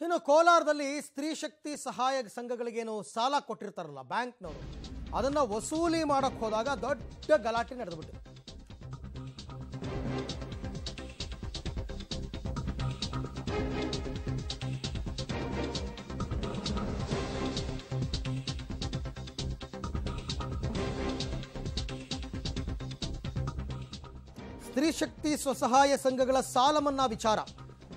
ಇನ್ನು ಕೋಲಾರದಲ್ಲಿ ಸ್ತ್ರೀ ಶಕ್ತಿ ಸಹಾಯ ಸಂಘಗಳಿಗೇನು ಸಾಲ ಕೊಟ್ಟಿರ್ತಾರಲ್ಲ ಬ್ಯಾಂಕ್ನವರು, ಅದನ್ನು ವಸೂಲಿ ಮಾಡಕ್ಕೆ ಹೋದಾಗ ದೊಡ್ಡ ಗಲಾಟೆ ನಡೆದುಬಿಟ್ಟಿದೆ. ಸ್ತ್ರೀ ಶಕ್ತಿ ಸ್ವಸಹಾಯ ಸಂಘಗಳ ಸಾಲ ಮನ್ನಾ ವಿಚಾರ.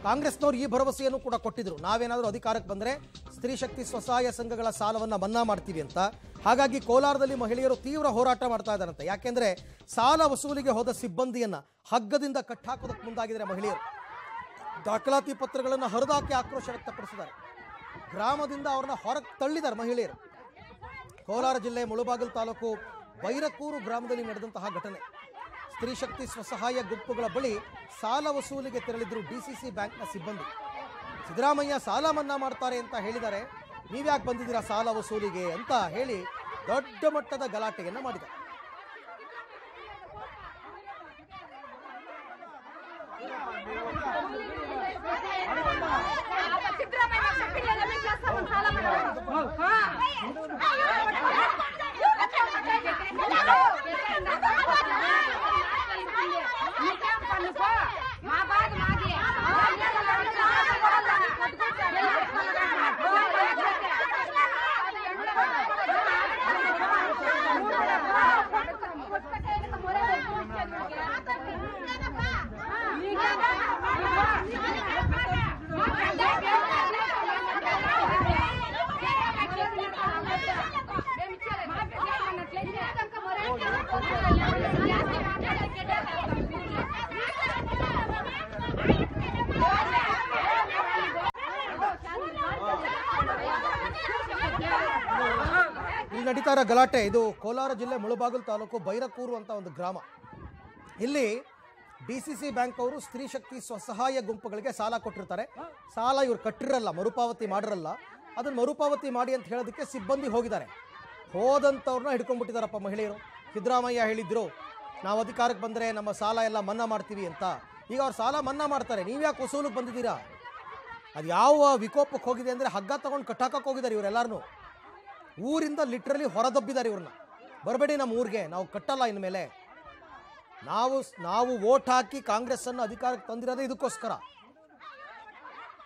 ಕಾಂಗ್ರೆಸ್ನವರು ಈ ಭರವಸೆಯನ್ನು ಕೂಡ ಕೊಟ್ಟಿದ್ರು. ನಾವೇನಾದರೂ ಅಧಿಕಾರಕ್ಕೆ ಬಂದರೆ ಸ್ತ್ರೀ ಶಕ್ತಿ ಸ್ವಸಹಾಯ ಸಂಘಗಳ ಸಾಲವನ್ನು ಮನ್ನಾ ಮಾಡ್ತೀವಿ ಅಂತ. ಹಾಗಾಗಿ ಕೋಲಾರದಲ್ಲಿ ಮಹಿಳೆಯರು ತೀವ್ರ ಹೋರಾಟ ಮಾಡ್ತಾ ಇದ್ದಾರಂತೆ. ಯಾಕೆಂದರೆ ಸಾಲ ವಸೂಲಿಗೆ ಹೋದ ಸಿಬ್ಬಂದಿಯನ್ನ ಹಗ್ಗದಿಂದ ಕಟ್ಟಾಕೋದಕ್ಕೆ ಮುಂದಾಗಿದ್ದಾರೆ ಮಹಿಳೆಯರು. ದಾಖಲಾತಿ ಪತ್ರಗಳನ್ನು ಹರಿದಾಕಿ ಆಕ್ರೋಶ ವ್ಯಕ್ತಪಡಿಸಿದ್ದಾರೆ. ಗ್ರಾಮದಿಂದ ಅವ್ರನ್ನ ಹೊರಗೆ ತಳ್ಳಿದ್ದಾರೆ ಮಹಿಳೆಯರು. ಕೋಲಾರ ಜಿಲ್ಲೆ ಮುಳುಬಾಗಿಲು ತಾಲೂಕು ಬೈರಕೂರು ಗ್ರಾಮದಲ್ಲಿ ನಡೆದಂತಹ ಘಟನೆ. ಸ್ತ್ರೀ ಶಕ್ತಿ ಸ್ವಸಹಾಯ ಗುಂಪುಗಳ ಬಳಿ ಸಾಲ ವಸೂಲಿಗೆ ತೆರಳಿದ್ರು ಡಿಸಿಸಿ ಬ್ಯಾಂಕ್ನ ಸಿಬ್ಬಂದಿ. ಸಿದ್ದರಾಮಯ್ಯ ಸಾಲ ಮನ್ನಾ ಮಾಡ್ತಾರೆ ಅಂತ ಹೇಳಿದ್ದಾರೆ ನೀವ್ಯಾಕೆ ಬಂದಿದ್ದೀರಾ ಸಾಲ ವಸೂಲಿಗೆ ಅಂತ ಹೇಳಿ ದೊಡ್ಡ ಮಟ್ಟದ ಗಲಾಟೆಯನ್ನು ಮಾಡಿದೆ ಸಿದ್ದರಾಮಯ್ಯ ನಡೀತಾ ಇರೋ ಗಲಾಟೆ, ಇದು ಕೋಲಾರ ಜಿಲ್ಲೆ ಮುಳುಬಾಗಿಲು ತಾಲೂಕು ಬೈರಕೂರು ಅಂತ ಒಂದು ಗ್ರಾಮ. ಇಲ್ಲಿ ಡಿ ಸಿ ಸಿ ಬ್ಯಾಂಕ್ ಅವರು ಸ್ತ್ರೀ ಶಕ್ತಿ ಸ್ವಸಹಾಯ ಗುಂಪುಗಳಿಗೆ ಸಾಲ ಕೊಟ್ಟಿರ್ತಾರೆ. ಸಾಲ ಇವರು ಕಟ್ಟಿರಲ್ಲ, ಮರುಪಾವತಿ ಮಾಡಿರಲ್ಲ. ಅದನ್ನ ಮರುಪಾವತಿ ಮಾಡಿ ಅಂತ ಹೇಳೋದಕ್ಕೆ ಸಿಬ್ಬಂದಿ ಹೋಗಿದ್ದಾರೆ. ಹೋದಂಥವ್ರನ್ನ ಹಿಡ್ಕೊಂಡ್ಬಿಟ್ಟಿದ್ದಾರಪ್ಪ ಮಹಿಳೆಯರು. ಸಿದ್ದರಾಮಯ್ಯ ಹೇಳಿದ್ರು, ನಾವು ಅಧಿಕಾರಕ್ಕೆ ಬಂದರೆ ನಮ್ಮ ಸಾಲ ಎಲ್ಲ ಮನ್ನಾ ಮಾಡ್ತೀವಿ ಅಂತ. ಈಗ ಅವ್ರು ಸಾಲ ಮನ್ನಾ ಮಾಡ್ತಾರೆ. ನೀವ್ಯಾಕೆ ವಸೂಲಿಗೆ ಬಂದಿದ್ದೀರಾ? ಅದು ಯಾವ ವಿಕೋಪಕ್ಕೆ ಹೋಗಿದೆ ಅಂದರೆ ಹಗ್ಗ ತಗೊಂಡು ಕಟ್ಟಾಕಕ್ಕೆ ಹೋಗಿದ್ದಾರೆ ಇವರೆಲ್ಲರೂ ಊರಿಂದ ಲಿಟ್ರಲಿ ಹೊರದಬ್ಬಿದ್ದಾರೆ ಇವ್ರನ್ನ. ಬರಬೇಡಿ ನಮ್ಮ ಊರಿಗೆ, ನಾವು ಕಟ್ಟಲ್ಲ ಇನ್ಮೇಲೆ. ನಾವು ನಾವು ವೋಟ್ ಹಾಕಿ ಕಾಂಗ್ರೆಸ್ಸನ್ನು ಅಧಿಕಾರಕ್ಕೆ ತಂದಿರೋದೇ ಇದಕ್ಕೋಸ್ಕರ.